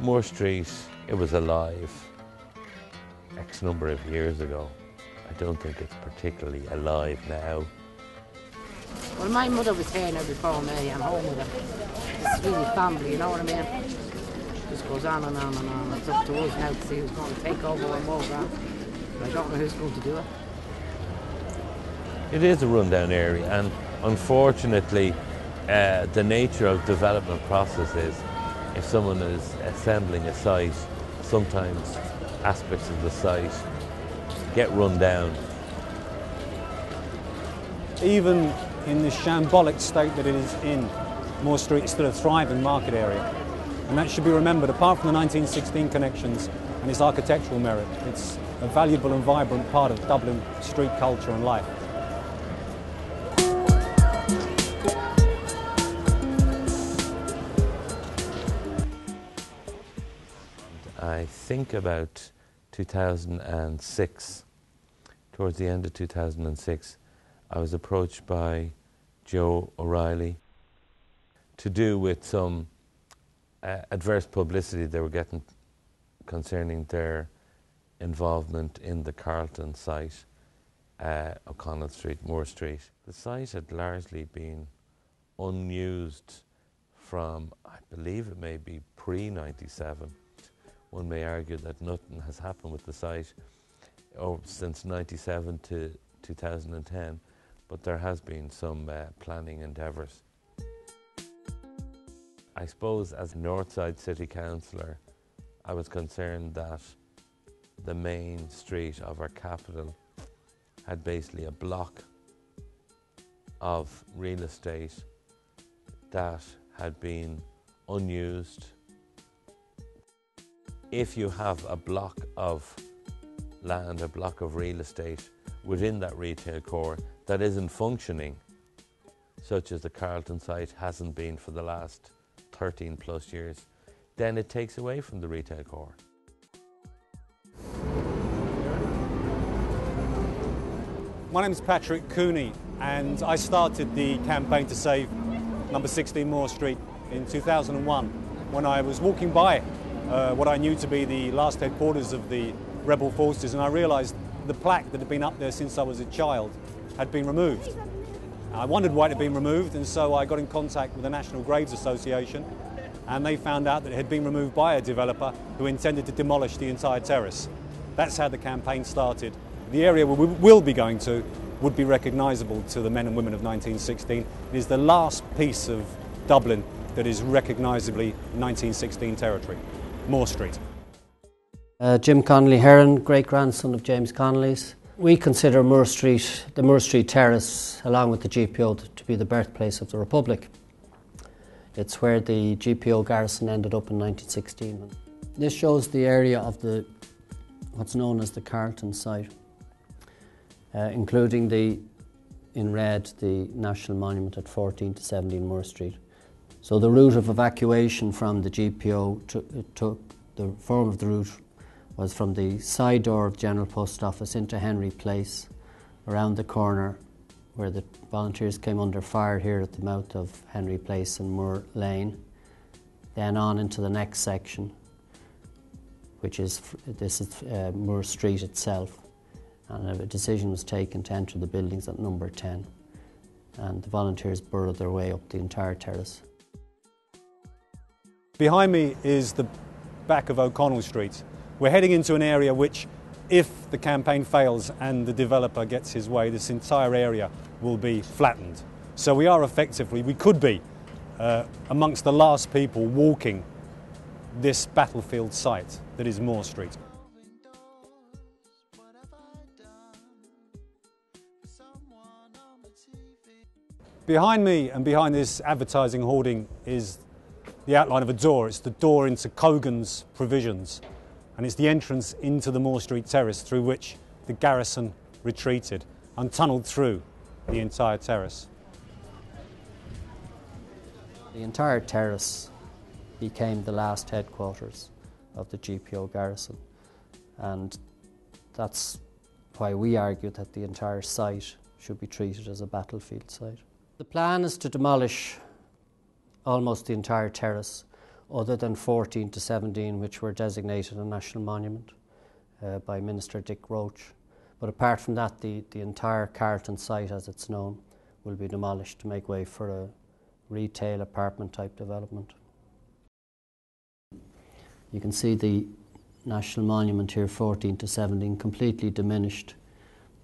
Moore Street, it was alive X number of years ago. I don't think it's particularly alive now. Well, my mother was here now before me. I'm home with her. It's really family, you know what I mean? It Just goes on and on and on. It's up to us now to see who's going to take over and move on. I don't know who's going to do it. It is a rundown area, and unfortunately, uh, the nature of development processes, if someone is assembling a site, sometimes aspects of the site get run down. Even in the shambolic state that it is in, Moore Street is still a thriving market area. And that should be remembered, apart from the 1916 connections and its architectural merit, it's a valuable and vibrant part of Dublin street culture and life. I think about 2006, towards the end of 2006, I was approached by Joe O'Reilly to do with some uh, adverse publicity they were getting concerning their involvement in the Carlton site, uh, O'Connell Street, Moore Street. The site had largely been unused from, I believe it may be pre 97 one may argue that nothing has happened with the site oh, since 97 to 2010, but there has been some uh, planning endeavours. I suppose as Northside City Councillor, I was concerned that the main street of our capital had basically a block of real estate that had been unused if you have a block of land, a block of real estate within that retail core that isn't functioning, such as the Carlton site hasn't been for the last 13 plus years, then it takes away from the retail core. My name is Patrick Cooney, and I started the campaign to save number 16 Moore Street in 2001 when I was walking by uh, what I knew to be the last headquarters of the rebel forces, and I realised the plaque that had been up there since I was a child had been removed. I wondered why it had been removed, and so I got in contact with the National Graves Association, and they found out that it had been removed by a developer who intended to demolish the entire terrace. That's how the campaign started. The area we will be going to would be recognisable to the men and women of 1916. It is the last piece of Dublin that is recognisably 1916 territory. Moore Street. Uh, Jim Connolly Heron, great grandson of James Connolly's. We consider Moore Street, the Moore Street Terrace, along with the GPO, to be the birthplace of the Republic. It's where the GPO garrison ended up in 1916. This shows the area of the what's known as the Carlton site, uh, including the in red the national monument at 14 to 17 Moore Street. So the route of evacuation from the GPO took, took the form of the route was from the side door of General Post Office into Henry Place, around the corner where the volunteers came under fire here at the mouth of Henry Place and Moore Lane, then on into the next section, which is this is uh, Street itself, and a decision was taken to enter the buildings at number 10, and the volunteers burrowed their way up the entire terrace. Behind me is the back of O'Connell Street. We're heading into an area which, if the campaign fails and the developer gets his way, this entire area will be flattened. So we are effectively, we could be uh, amongst the last people walking this battlefield site that is Moore Street. Behind me and behind this advertising hoarding is the outline of a door. It's the door into Cogan's provisions, and it's the entrance into the Moore Street terrace through which the garrison retreated and tunnelled through the entire terrace. The entire terrace became the last headquarters of the GPO garrison, and that's why we argue that the entire site should be treated as a battlefield site. The plan is to demolish almost the entire terrace, other than 14 to 17, which were designated a national monument uh, by Minister Dick Roche. But apart from that, the, the entire Carlton site, as it's known, will be demolished to make way for a retail apartment type development. You can see the National Monument here, 14 to 17, completely diminished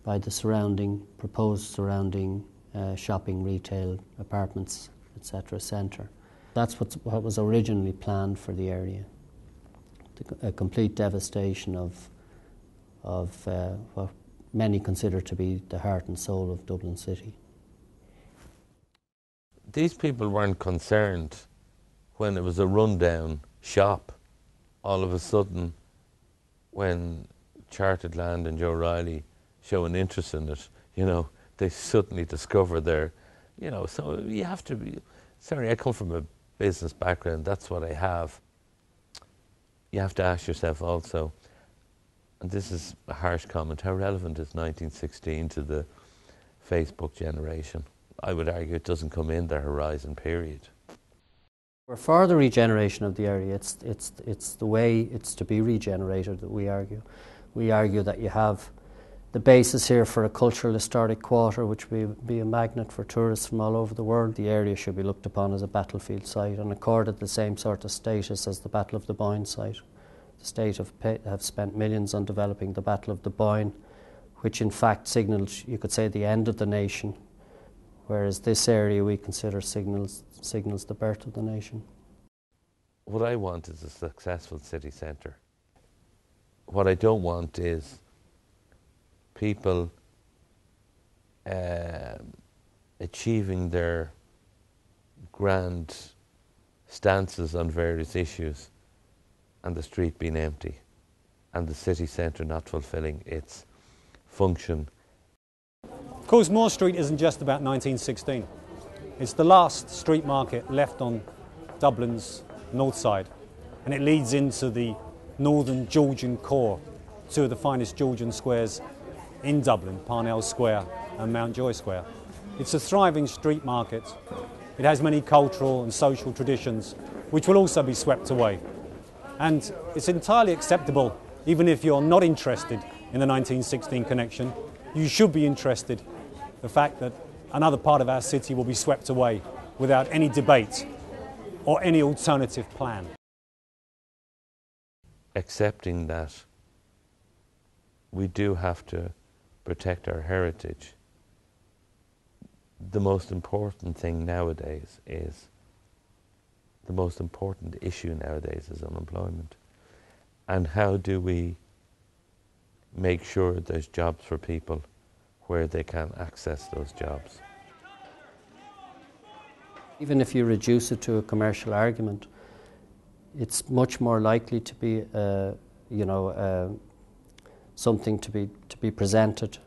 by the surrounding, proposed surrounding uh, shopping, retail, apartments, etc. centre. That's what was originally planned for the area. a complete devastation of, of uh, what many consider to be the heart and soul of Dublin City. These people weren't concerned when it was a rundown shop. All of a sudden, when Chartered Land and Joe Riley show an interest in it, you know, they suddenly discover their, you know, so you have to be. Sorry, I come from a business background, that's what I have. You have to ask yourself also, and this is a harsh comment, how relevant is 1916 to the Facebook generation? I would argue it doesn't come in the horizon period. For the regeneration of the area, it's, it's, it's the way it's to be regenerated that we argue. We argue that you have the basis here for a cultural historic quarter, which will be a magnet for tourists from all over the world. The area should be looked upon as a battlefield site and accorded the same sort of status as the Battle of the Boyne site. The state have, pay, have spent millions on developing the Battle of the Boyne, which in fact signals, you could say, the end of the nation, whereas this area we consider signals, signals the birth of the nation. What I want is a successful city centre. What I don't want is people uh, achieving their grand stances on various issues and the street being empty and the city centre not fulfilling its function. Of course, Moore Street isn't just about 1916. It's the last street market left on Dublin's north side, and it leads into the northern Georgian core, two of the finest Georgian squares in Dublin, Parnell Square and Mountjoy Square. It's a thriving street market. It has many cultural and social traditions which will also be swept away. And it's entirely acceptable, even if you're not interested in the 1916 connection, you should be interested the fact that another part of our city will be swept away without any debate or any alternative plan. Accepting that we do have to protect our heritage, the most important thing nowadays is the most important issue nowadays is unemployment. And how do we make sure there's jobs for people where they can access those jobs? Even if you reduce it to a commercial argument, it's much more likely to be, uh, you know, uh, something to be to be presented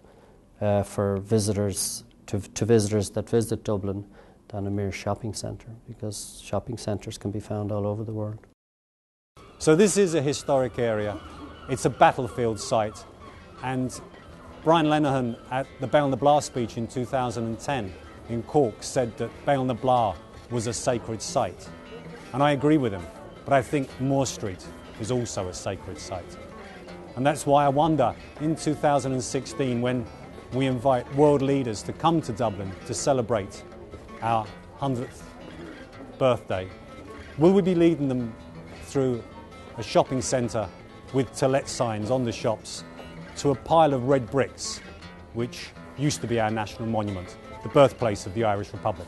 uh, for visitors to, to visitors that visit Dublin than a mere shopping centre because shopping centres can be found all over the world. So this is a historic area. It's a battlefield site, and Brian Lenihan at the Béal na Bláth speech in 2010 in Cork said that Béal na Bláth was a sacred site, and I agree with him. But I think Moore Street is also a sacred site. And that's why I wonder in 2016 when we invite world leaders to come to Dublin to celebrate our 100th birthday, will we be leading them through a shopping centre with to let signs on the shops to a pile of red bricks which used to be our national monument, the birthplace of the Irish Republic?